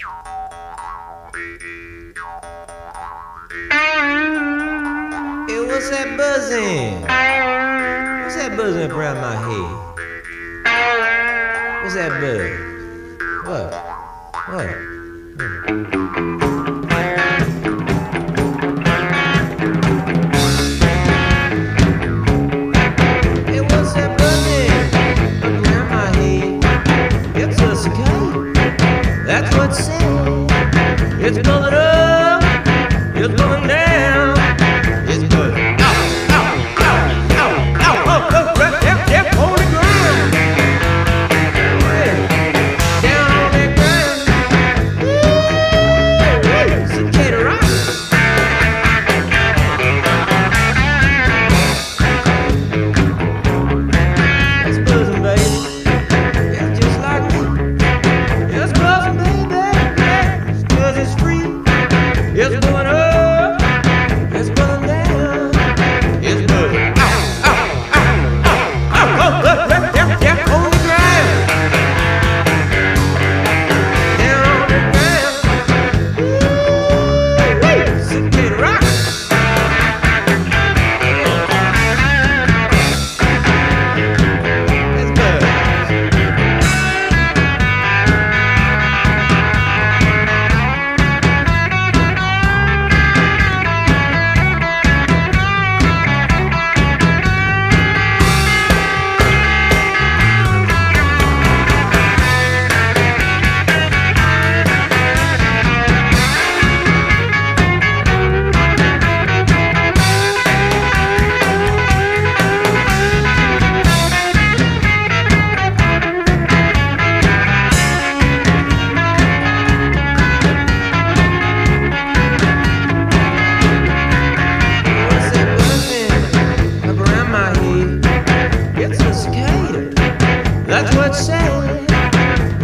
Hey, what's that buzzing? What's that buzzing around my head? What's that buzz? What? What? Hmm. I'd say.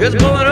It's going